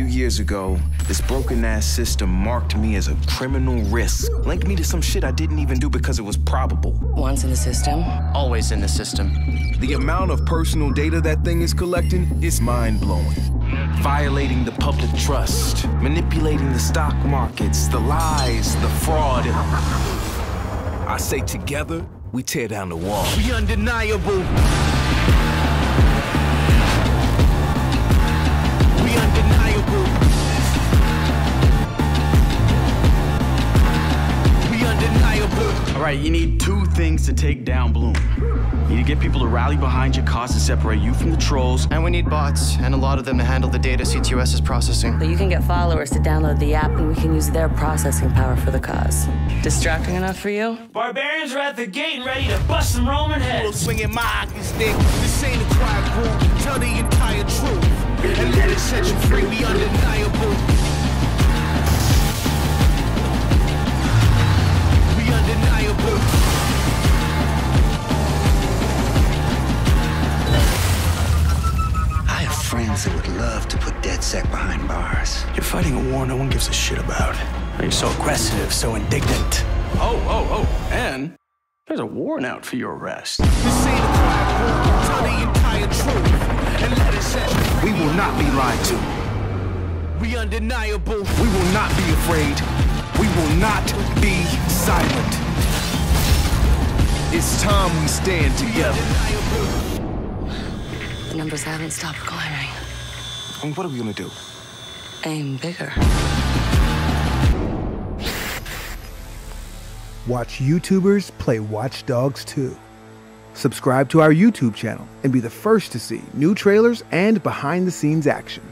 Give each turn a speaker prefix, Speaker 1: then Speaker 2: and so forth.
Speaker 1: years ago, this broken ass system marked me as a criminal risk, linked me to some shit I didn't even do because it was probable.
Speaker 2: Once in the system,
Speaker 3: always in the system.
Speaker 1: The amount of personal data that thing is collecting is mind blowing. Violating the public trust, manipulating the stock markets, the lies, the fraud. I say together, we tear down the wall.
Speaker 4: We undeniable.
Speaker 3: Right, you need two things to take down Blume. You need to get people to rally behind your cause and separate you from the trolls.
Speaker 5: And we need bots, and a lot of them to handle the data CTOS is processing.
Speaker 2: So you can get followers to download the app, and we can use their processing power for the cause. Distracting enough for you?
Speaker 4: Barbarians are at the gate and ready to bust some Roman heads.
Speaker 6: Swinging my hockey stick. This ain't a quiet group. Tell the entire truth. And let it set you free. We undeniable.
Speaker 7: I have friends that would love to put DedSec behind bars.
Speaker 8: You're fighting a war no one gives a shit about. You're so aggressive, so indignant.
Speaker 3: Oh, oh, oh, and there's a warrant out for your arrest.
Speaker 1: We will not be lied to.
Speaker 6: We undeniable.
Speaker 1: We will not be afraid. We will not be silent. It's time we stand together.
Speaker 2: The numbers haven't stopped climbing.
Speaker 1: I mean, what are we gonna do?
Speaker 2: Aim bigger.
Speaker 9: Watch YouTubers play Watch Dogs 2. Subscribe to our YouTube channel and be the first to see new trailers and behind the scenes action.